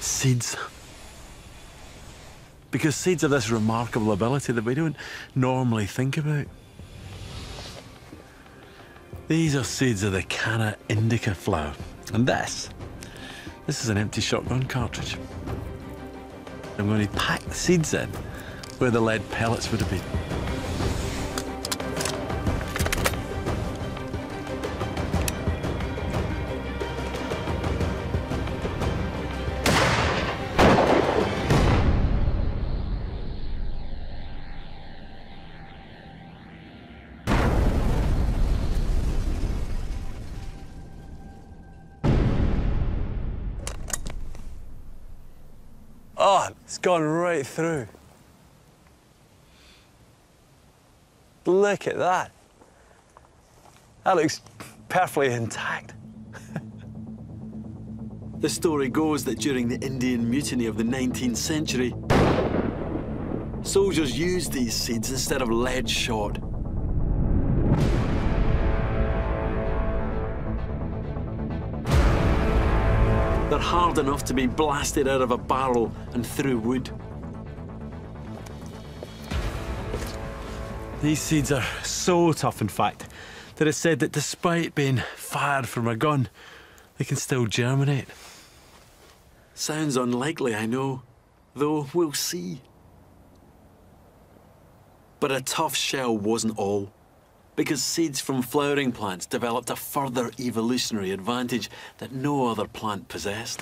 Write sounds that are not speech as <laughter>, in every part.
seeds. Because seeds have this remarkable ability that we don't normally think about. These are seeds of the Canna indica flower. And this, this is an empty shotgun cartridge. I'm going to pack the seeds in where the lead pellets would have been. Oh, it's gone right through. Look at that. That looks perfectly intact. <laughs> the story goes that during the Indian Mutiny of the 19th century, soldiers used these seeds instead of lead shot. They're hard enough to be blasted out of a barrel and through wood. These seeds are so tough, in fact, that it's said that despite being fired from a gun, they can still germinate. Sounds unlikely, I know, though we'll see. But a tough shell wasn't all because seeds from flowering plants developed a further evolutionary advantage that no other plant possessed.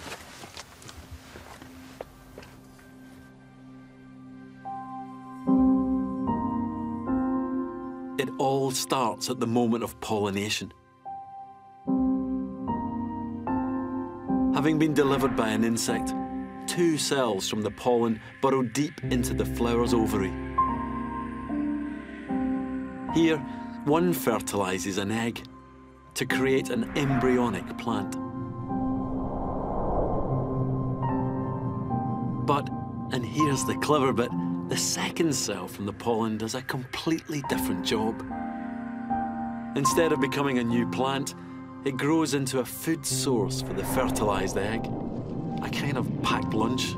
It all starts at the moment of pollination. Having been delivered by an insect, two cells from the pollen burrow deep into the flower's ovary. Here, one fertilizes an egg to create an embryonic plant. But, and here's the clever bit, the second cell from the pollen does a completely different job. Instead of becoming a new plant, it grows into a food source for the fertilized egg, a kind of packed lunch.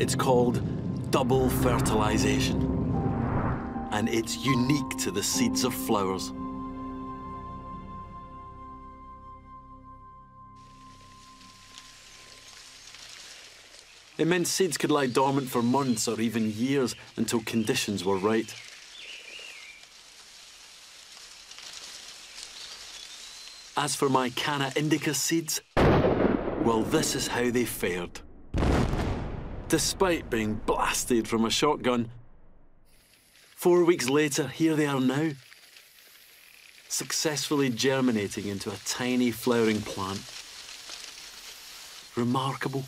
It's called double fertilization and it's unique to the seeds of flowers. Meant seeds could lie dormant for months or even years until conditions were right. As for my Canna indica seeds, well, this is how they fared. Despite being blasted from a shotgun, Four weeks later, here they are now, successfully germinating into a tiny flowering plant. Remarkable.